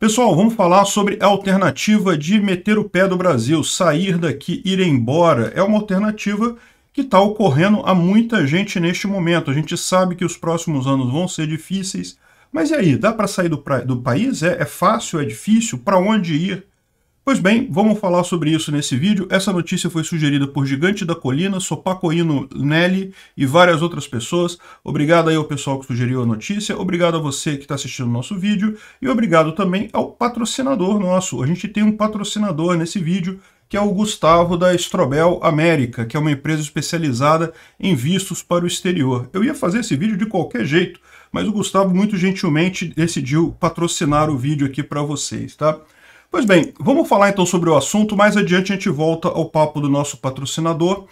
Pessoal, vamos falar sobre a alternativa de meter o pé do Brasil, sair daqui, ir embora. É uma alternativa que está ocorrendo a muita gente neste momento. A gente sabe que os próximos anos vão ser difíceis, mas e aí, dá para sair do, do país? É, é fácil? É difícil? Para onde ir? Pois bem, vamos falar sobre isso nesse vídeo. Essa notícia foi sugerida por Gigante da Colina, Sopacoino Nelly e várias outras pessoas. Obrigado aí ao pessoal que sugeriu a notícia, obrigado a você que está assistindo o nosso vídeo e obrigado também ao patrocinador nosso. A gente tem um patrocinador nesse vídeo, que é o Gustavo da Estrobel América, que é uma empresa especializada em vistos para o exterior. Eu ia fazer esse vídeo de qualquer jeito, mas o Gustavo muito gentilmente decidiu patrocinar o vídeo aqui para vocês, tá? Pois bem, vamos falar então sobre o assunto. Mais adiante a gente volta ao papo do nosso patrocinador.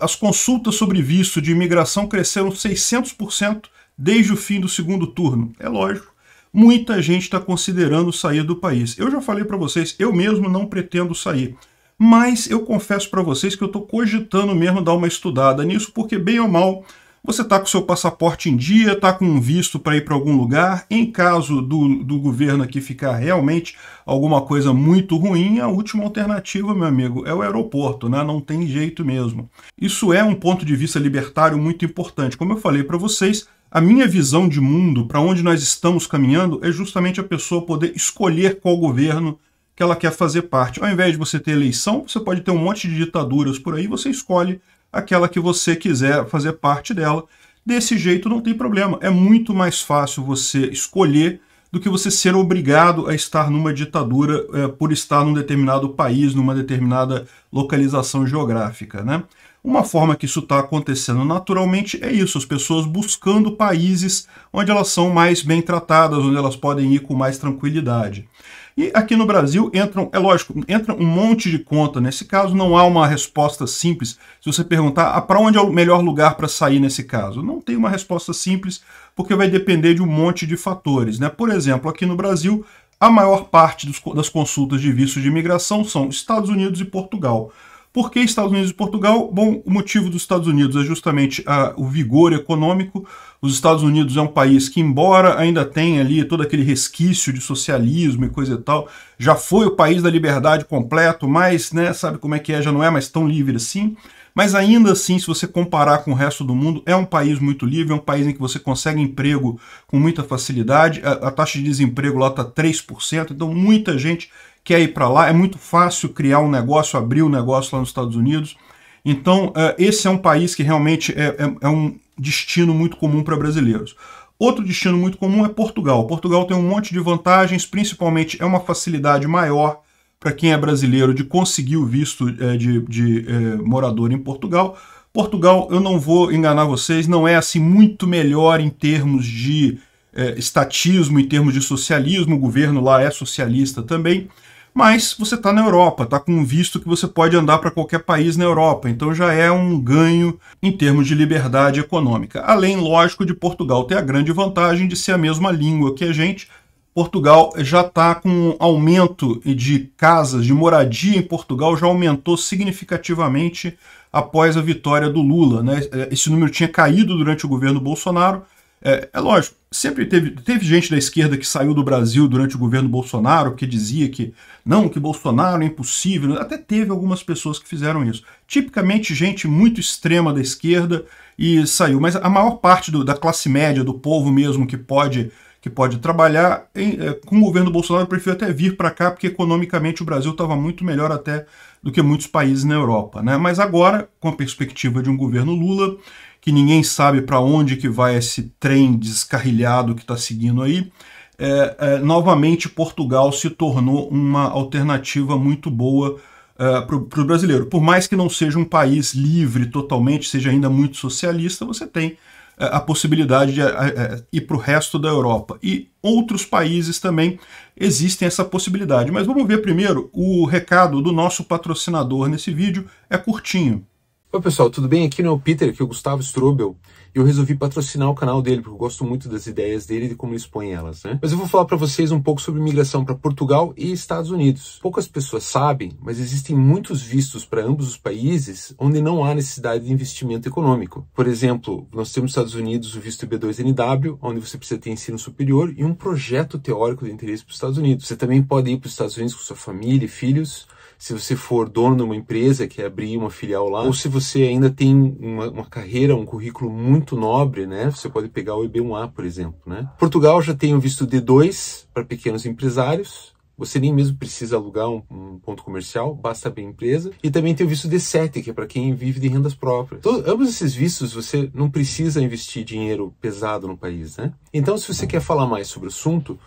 as consultas sobre visto de imigração cresceram 600% desde o fim do segundo turno. É lógico, muita gente está considerando sair do país. Eu já falei para vocês, eu mesmo não pretendo sair. Mas eu confesso para vocês que eu estou cogitando mesmo dar uma estudada nisso, porque bem ou mal você está com seu passaporte em dia, está com um visto para ir para algum lugar. Em caso do, do governo aqui ficar realmente alguma coisa muito ruim, a última alternativa, meu amigo, é o aeroporto, né? Não tem jeito mesmo. Isso é um ponto de vista libertário muito importante. Como eu falei para vocês, a minha visão de mundo, para onde nós estamos caminhando, é justamente a pessoa poder escolher qual governo que ela quer fazer parte. Ao invés de você ter eleição, você pode ter um monte de ditaduras por aí, você escolhe aquela que você quiser fazer parte dela. Desse jeito não tem problema. É muito mais fácil você escolher do que você ser obrigado a estar numa ditadura é, por estar num determinado país, numa determinada localização geográfica. Né? Uma forma que isso está acontecendo naturalmente é isso, as pessoas buscando países onde elas são mais bem tratadas, onde elas podem ir com mais tranquilidade. E aqui no Brasil entram, é lógico, entra um monte de conta. Nesse caso, não há uma resposta simples. Se você perguntar ah, para onde é o melhor lugar para sair nesse caso, não tem uma resposta simples, porque vai depender de um monte de fatores. Né? Por exemplo, aqui no Brasil, a maior parte dos, das consultas de visto de imigração são Estados Unidos e Portugal. Por que Estados Unidos e Portugal? Bom, o motivo dos Estados Unidos é justamente a, o vigor econômico. Os Estados Unidos é um país que, embora ainda tenha ali todo aquele resquício de socialismo e coisa e tal, já foi o país da liberdade completo, mas, né, sabe como é que é, já não é mais tão livre assim. Mas ainda assim, se você comparar com o resto do mundo, é um país muito livre, é um país em que você consegue emprego com muita facilidade, a, a taxa de desemprego lá está 3%, então muita gente quer ir para lá, é muito fácil criar um negócio, abrir um negócio lá nos Estados Unidos. Então, uh, esse é um país que realmente é, é, é um destino muito comum para brasileiros. Outro destino muito comum é Portugal. Portugal tem um monte de vantagens, principalmente é uma facilidade maior para quem é brasileiro de conseguir o visto é, de, de é, morador em Portugal. Portugal, eu não vou enganar vocês, não é assim muito melhor em termos de é, estatismo, em termos de socialismo, o governo lá é socialista também, mas você está na Europa, está com um visto que você pode andar para qualquer país na Europa, então já é um ganho em termos de liberdade econômica. Além, lógico, de Portugal ter a grande vantagem de ser a mesma língua que a gente. Portugal já está com um aumento de casas, de moradia em Portugal, já aumentou significativamente após a vitória do Lula. Né? Esse número tinha caído durante o governo Bolsonaro, é, é, lógico, sempre teve, teve gente da esquerda que saiu do Brasil durante o governo Bolsonaro, que dizia que não, que Bolsonaro é impossível. Até teve algumas pessoas que fizeram isso. Tipicamente gente muito extrema da esquerda e saiu. Mas a maior parte do, da classe média, do povo mesmo que pode que pode trabalhar em, é, com o governo Bolsonaro, prefiro até vir para cá, porque economicamente o Brasil estava muito melhor até do que muitos países na Europa. Né? Mas agora, com a perspectiva de um governo Lula, que ninguém sabe para onde que vai esse trem descarrilhado que está seguindo aí, é, é, novamente Portugal se tornou uma alternativa muito boa é, para o brasileiro. Por mais que não seja um país livre totalmente, seja ainda muito socialista, você tem é, a possibilidade de é, é, ir para o resto da Europa. E outros países também existem essa possibilidade. Mas vamos ver primeiro o recado do nosso patrocinador nesse vídeo, é curtinho. Oi pessoal, tudo bem? Aqui não é o Peter, aqui é o Gustavo Strobel. E eu resolvi patrocinar o canal dele, porque eu gosto muito das ideias dele e de como ele expõe elas, né? Mas eu vou falar para vocês um pouco sobre migração para Portugal e Estados Unidos. Poucas pessoas sabem, mas existem muitos vistos para ambos os países onde não há necessidade de investimento econômico. Por exemplo, nós temos nos Estados Unidos o visto B2NW, onde você precisa ter ensino superior e um projeto teórico de interesse para os Estados Unidos. Você também pode ir para os Estados Unidos com sua família e filhos se você for dono de uma empresa, quer abrir uma filial lá, ou se você ainda tem uma, uma, carreira, um currículo muito nobre, né? Você pode pegar o EB1A, por exemplo, né? Portugal já tem o visto D2 para pequenos empresários, você nem mesmo precisa alugar um, um, ponto comercial, basta abrir empresa. E também tem o visto D7, que é para quem vive de rendas próprias. Todo, ambos esses vistos você não precisa investir dinheiro pesado no país, né? Então, se você quer falar mais sobre o assunto,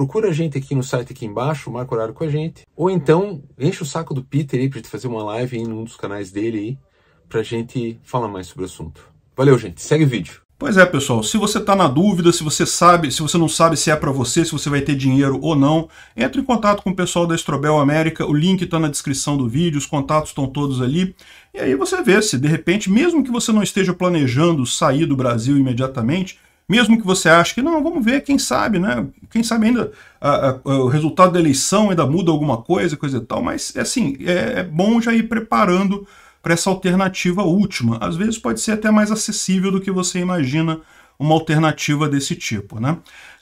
procura a gente aqui no site aqui embaixo, marca horário com a gente. Ou então, enche o saco do Peter aí pra gente fazer uma live aí num dos canais dele aí, pra gente falar mais sobre o assunto. Valeu, gente. Segue o vídeo. Pois é, pessoal, se você está na dúvida, se você sabe, se você não sabe se é para você, se você vai ter dinheiro ou não, entre em contato com o pessoal da Estrobel América, o link está na descrição do vídeo, os contatos estão todos ali, e aí você vê se de repente, mesmo que você não esteja planejando sair do Brasil imediatamente, mesmo que você ache que não, vamos ver, quem sabe, né? Quem sabe ainda a, a, o resultado da eleição ainda muda alguma coisa, coisa e tal, mas assim, é, é bom já ir preparando para essa alternativa última. Às vezes pode ser até mais acessível do que você imagina uma alternativa desse tipo, né?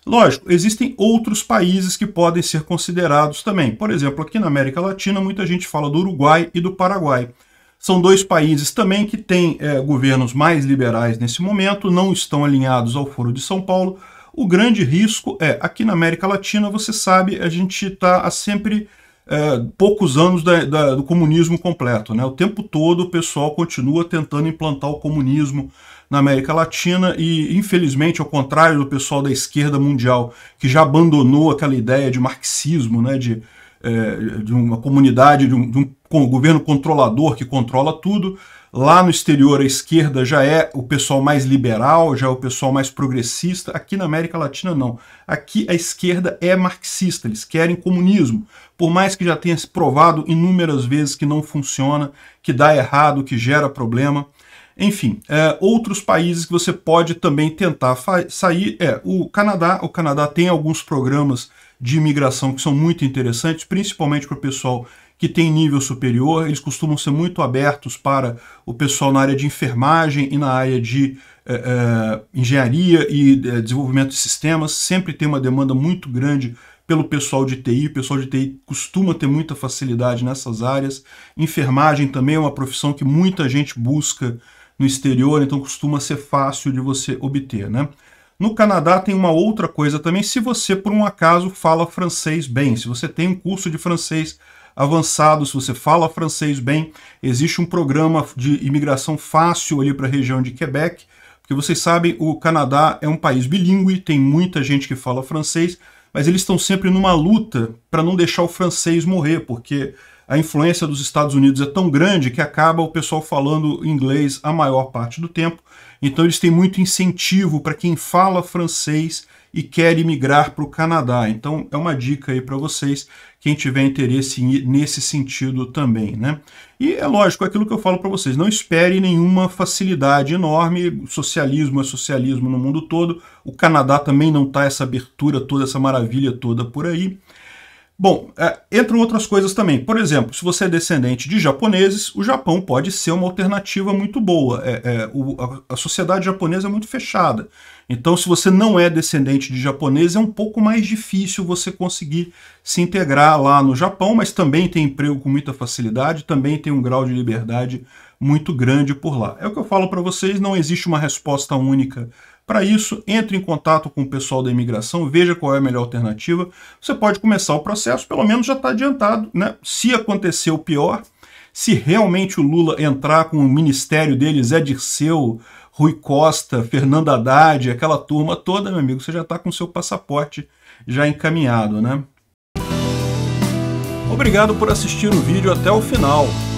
Lógico, existem outros países que podem ser considerados também. Por exemplo, aqui na América Latina, muita gente fala do Uruguai e do Paraguai. São dois países também que têm é, governos mais liberais nesse momento, não estão alinhados ao Foro de São Paulo. O grande risco é, aqui na América Latina, você sabe, a gente está há sempre é, poucos anos da, da, do comunismo completo. Né? O tempo todo o pessoal continua tentando implantar o comunismo na América Latina e, infelizmente, ao contrário do pessoal da esquerda mundial, que já abandonou aquela ideia de marxismo, né, de é, de uma comunidade, de um, de um governo controlador que controla tudo. Lá no exterior, a esquerda já é o pessoal mais liberal, já é o pessoal mais progressista. Aqui na América Latina, não. Aqui a esquerda é marxista, eles querem comunismo. Por mais que já tenha se provado inúmeras vezes que não funciona, que dá errado, que gera problema. Enfim, é, outros países que você pode também tentar sair é o Canadá. O Canadá tem alguns programas de imigração que são muito interessantes, principalmente para o pessoal que tem nível superior. Eles costumam ser muito abertos para o pessoal na área de enfermagem e na área de é, é, engenharia e é, desenvolvimento de sistemas. Sempre tem uma demanda muito grande pelo pessoal de TI. O pessoal de TI costuma ter muita facilidade nessas áreas. Enfermagem também é uma profissão que muita gente busca no exterior, então costuma ser fácil de você obter, né? No Canadá tem uma outra coisa também, se você por um acaso fala francês bem, se você tem um curso de francês avançado, se você fala francês bem, existe um programa de imigração fácil ali para a região de Quebec, porque vocês sabem, o Canadá é um país bilíngue, tem muita gente que fala francês, mas eles estão sempre numa luta para não deixar o francês morrer, porque a influência dos Estados Unidos é tão grande que acaba o pessoal falando inglês a maior parte do tempo. Então eles têm muito incentivo para quem fala francês e quer imigrar para o Canadá. Então é uma dica aí para vocês, quem tiver interesse nesse sentido também, né? E é lógico, aquilo que eu falo para vocês, não espere nenhuma facilidade enorme, socialismo é socialismo no mundo todo, o Canadá também não está essa abertura toda, essa maravilha toda por aí. Bom, é, entram outras coisas também. Por exemplo, se você é descendente de japoneses, o Japão pode ser uma alternativa muito boa. É, é, o, a, a, sociedade japonesa é muito fechada. Então, se você não é descendente de japonês, é um pouco mais difícil você conseguir se integrar lá no Japão, mas também tem emprego com muita facilidade, também tem um grau de liberdade muito grande por lá. É o que eu falo para vocês, não existe uma resposta única para isso, entre em contato com o pessoal da imigração, veja qual é a melhor alternativa. Você pode começar o processo, pelo menos já está adiantado. Né? Se acontecer o pior, se realmente o Lula entrar com o ministério dele, Zé Dirceu, Rui Costa, Fernando Haddad, aquela turma toda, meu amigo, você já está com o seu passaporte já encaminhado, né? Obrigado por assistir o vídeo até o final.